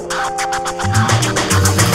あっ!